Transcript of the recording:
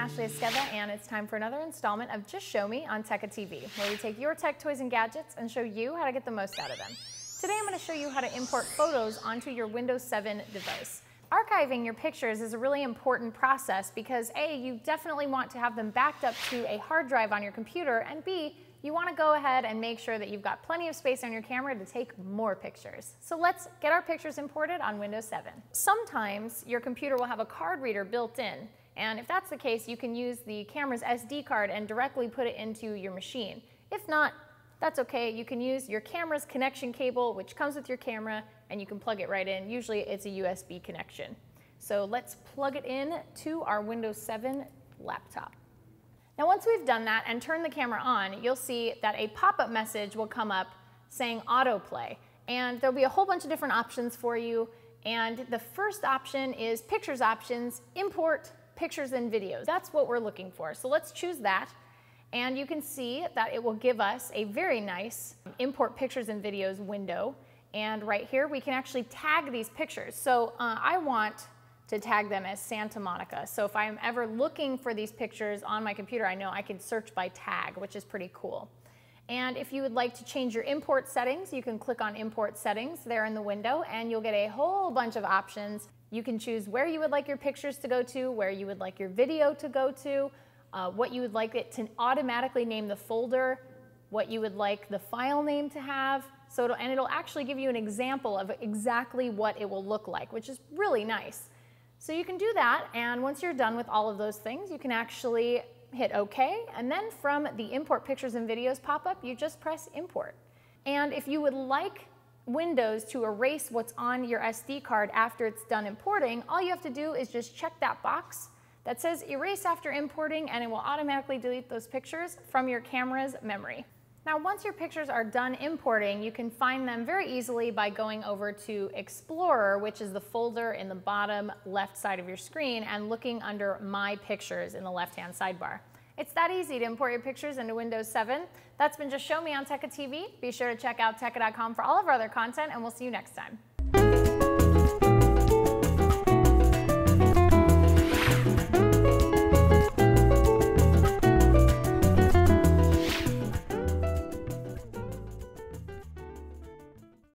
Ashley Esqueda, and it's time for another installment of Just Show Me on Tecca TV, where we take your tech toys and gadgets and show you how to get the most out of them. Today I'm going to show you how to import photos onto your Windows 7 device. Archiving your pictures is a really important process because A, you definitely want to have them backed up to a hard drive on your computer, and B, you want to go ahead and make sure that you've got plenty of space on your camera to take more pictures. So let's get our pictures imported on Windows 7. Sometimes your computer will have a card reader built in, and if that's the case, you can use the camera's SD card and directly put it into your machine. If not, that's okay. You can use your camera's connection cable, which comes with your camera, and you can plug it right in. Usually it's a USB connection. So let's plug it in to our Windows 7 laptop. Now once we've done that and turned the camera on, you'll see that a pop-up message will come up saying autoplay. And there'll be a whole bunch of different options for you. And the first option is pictures options, import pictures and videos. That's what we're looking for. So let's choose that. And you can see that it will give us a very nice import pictures and videos window. And right here, we can actually tag these pictures. So uh, I want to tag them as Santa Monica. So if I'm ever looking for these pictures on my computer, I know I can search by tag, which is pretty cool. And if you would like to change your import settings, you can click on import settings there in the window and you'll get a whole bunch of options. You can choose where you would like your pictures to go to, where you would like your video to go to, uh, what you would like it to automatically name the folder, what you would like the file name to have. So it'll, and it'll actually give you an example of exactly what it will look like, which is really nice. So you can do that, and once you're done with all of those things, you can actually hit OK, and then from the Import Pictures and Videos pop-up, you just press Import. And if you would like Windows to erase what's on your SD card after it's done importing, all you have to do is just check that box that says Erase after importing, and it will automatically delete those pictures from your camera's memory. Now, once your pictures are done importing, you can find them very easily by going over to Explorer, which is the folder in the bottom left side of your screen, and looking under My Pictures in the left-hand sidebar. It's that easy to import your pictures into Windows 7. That's been Just Show Me on Tecca TV. Be sure to check out tecca.com for all of our other content, and we'll see you next time.